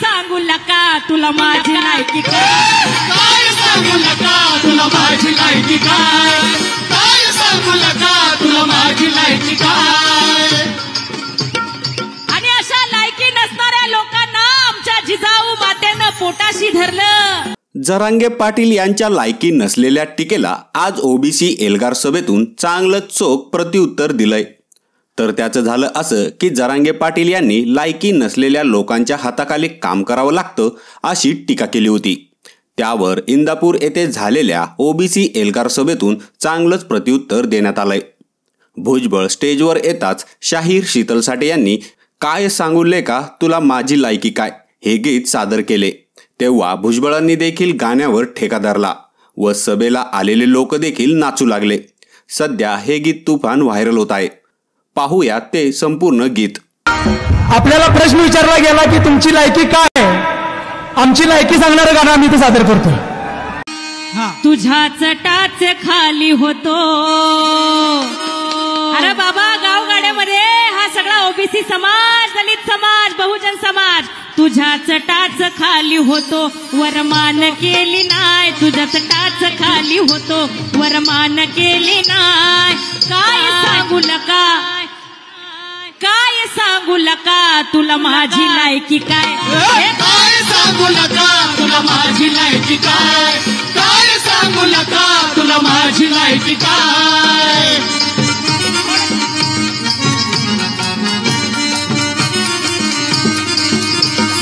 सांगू लका तुला माझी लायकी काय? काय सांगू नका तुला माझी लायकी काय? काय सांगू नका तुला माझी लायकी काय? आणि अशा लायकी नसणाऱ्या लोकांना आमच्या जिजाऊ मातेनं पोटाशी धरलं. जरांगे पाटील यांच्या लायकी नसलेल्या टीकेला आज ओबीसी एल्गार सभेतून चांगलं चोख प्रत्युत्तर दिलंय. तर त्याचं झालं असं की जरांगे पाटील यांनी लायकी नसलेल्या लोकांच्या हाताखाली काम करावं लागतं अशी टीका केली होती. त्यावर इंदापूर येथे झालेल्या ओबीसी एल्गार सभेतून चांगलंच प्रत्युत्तर देण्यात आलंय. भुजबळ स्टेजवर येताच शाहीर शीतल साठे यांनी काय सांगू का? तुला माझी लायकी काय? हे गीत सादर केले. तेव्हा भुजबळांनी देखील गाण्यावर ठेका धरला व सभेला आलेले लोक देखील नाचू लागले. सध्या हे गीत तुफान व्हायरल होत आहे. पाहूया ते संपूर्ण गीत. आपल्याला प्रश्न विचारला गेला की तुमची लायकी काय आहे? आमची लायकी सांगणारं गाणं आम्ही इथं सादर करतोय. तुझ्याच टाच खाली होतो. अरे बाबा गावगाड्यामध्ये हा सगळा ओबीसी समाज दलित समाज बहुजन समाज तुझ्याच टाच खाली होतो. वरमान केली नाय तुझ्याच टाच खाली होतो. वरमान केली नाय. काय सांगू नका. काय सांगू लका तुला माझी लायकी काय? काय सांगू नका तुला माझी लायकी काय? काय सांगू नका तुला माझी लायकी काय?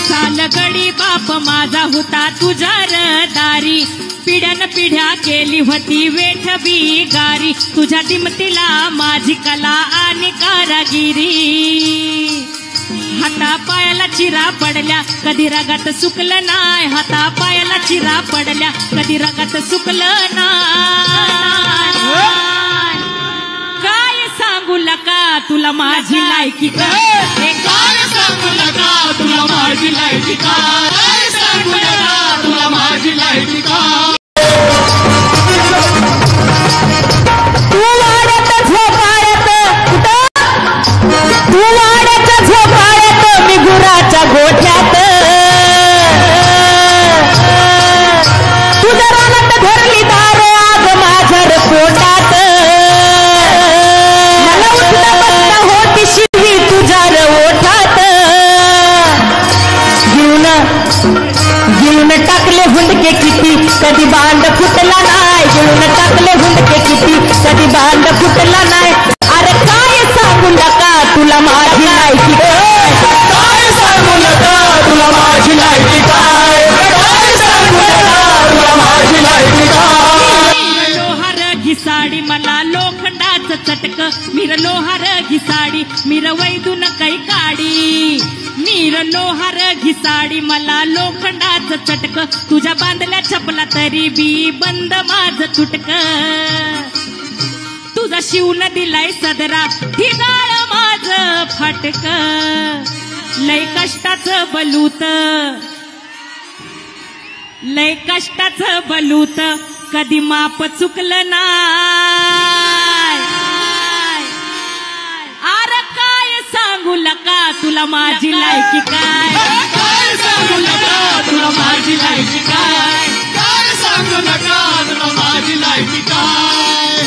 सालगडी बाप माझा होता पिढ्यान पिढ्या केली होती वेठ गारी तुझ्या दिमतीला माझी कला आणि कारागिरी. हाता पायाला चिरा पडल्या कधी रगात सुकलं नाय हाता पायाला चिरा पडल्या कधी रगात सुकलं नाय काय सांगू लका तुला माझी लायकी का? काय सांगू लका तुला माझी लायकी का? तू वाड्याच्या झोपाळ्यात मी गुराच्या गोठ्यात. तुझ्या रानात धरली दार आग माझ्या रे पोटात. मला उठता बसता होती शिवी तुझ्या ओठात. घेऊन घेऊन टाकले हुंडके किती कधी बांध फुटला नाही. घेऊन टाकले हुंडके किती कधी साडी मला लोखंडाच चटक. मीर लोहार घिसाडी मीर वैदून काही काडी. मीर लोहार घिसाडी मला लोखंडाच चटक. तुझ्या बांधल्या छपला तरी बी बंद माझ तुटक. तुझा शिवून दिलाय सदरा ठिकाळ माझ फाटक. लय कष्टाचं बलूत. लय कष्टाचं बलूत. कधी माप चुकलं नाय अरे काय सांगू लका तुला माझी लायकी काय? काय सांगू नका तुला माझी लायकी काय? काय सांगू नका तुला माझी लायकी काय?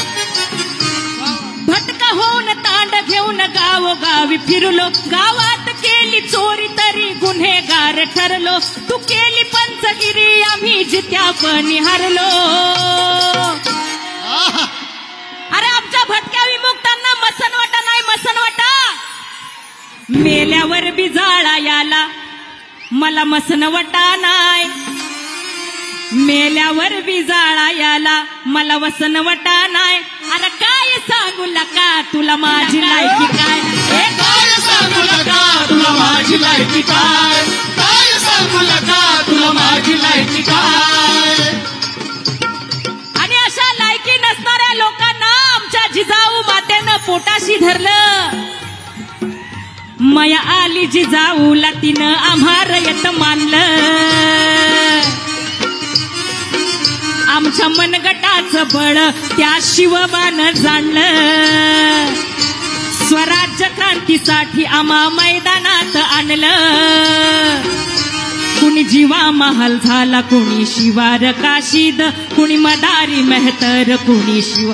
भटका होऊन तांड घेऊन गावोगावी फिरलो. गावात केली चोरी गुन्हेगार ठरलो. तू केली पंचगिरी आम्ही जित्यापणी हरलो. अरे आमच्या भटक्या विमुक्तांना मसनवाटा नाही मसनवाटा मेल्यावर बी जाळा याला. मला मसनवटा नाही. मेल्यावर बी जाळा याला. मला वसनवटा नाही. अरे काय सांगू लका तुला माझी लायकी काय सांगू नका तुला माझी लायकी काय? पोटाशी धरलं. मया आली जिजाऊला तिनं आम्हा रयत मानलं. आमच्या मनगटाचं बळ त्या शिवबान जाणलं. स्वराज्य क्रांतीसाठी आम्हा मैदानात आणलं. कुणी जीवा महाल झाला कुणी शिवार काशीद कुणी मदारी मेहतर कुणी शिव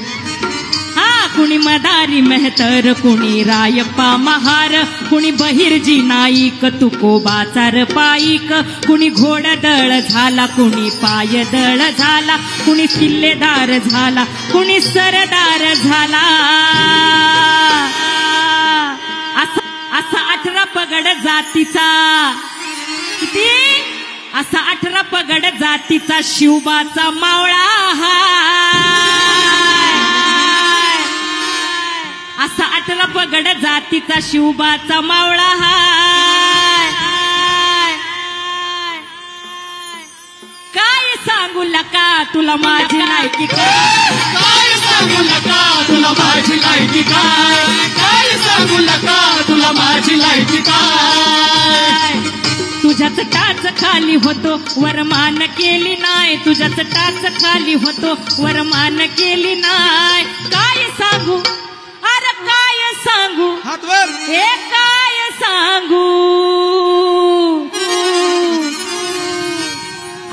कुणी मदारी मेहतर कुणी रायप्पा महार कुणी बहिरजी नाईक तुकोबाचार पाईक कुणी घोडदळ झाला कुणी पायदळ झाला कुणी किल्लेदार झाला कुणी सरदार झाला. असा असा अठरा पगड जातीचा. किती? असा अठरा पगड जातीचा शिवबाचा मावळा हा. असा अठरा पगड जातीचा शिवबाचा मावळा हाय. काय सांगू लका तुला माझी लायकी काय? सांगू नका तुला माझी लायकी काय? काय सांगू नका तुला माझी लायकी काय? तुझ्याच टाच खाली होतो वरमान केली नाही. तुझ्याच टाच खाली होतो वरमान केली नाही. काय सांगू? सांगू? हातवर. हे काय सांगू?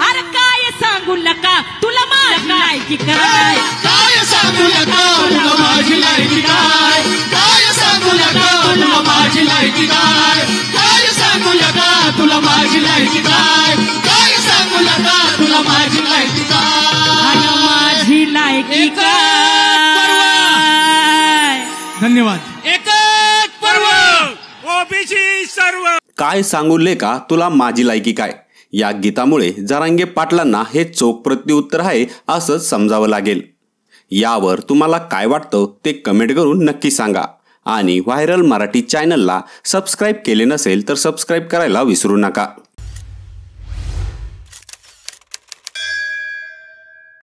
अरे काय सांगू लका तुला माझी लायकी काय? काय सांगू नका तुला माझी लायकी काय? काय सांगू नका तुला माझी लायकी काय? काय सांगू नका तुला माझी लायकी काय? काय सांगू नका तुला माझी लायकी काय? माझी लायकी काय? धन्यवाद. एकच पर्व! ओबीसी सर्व! काय सांगू का तुला माझी लायकी काय? या गीतामुळे जरांगे पाटलांना हे चोख प्रत्युत्तर आहे असं समजावं लागेल. यावर तुम्हाला काय वाटतं ते कमेंट करून नक्की सांगा. आणि व्हायरल मराठी चॅनलला सबस्क्राईब केले नसेल तर सबस्क्राईब करायला विसरू नका.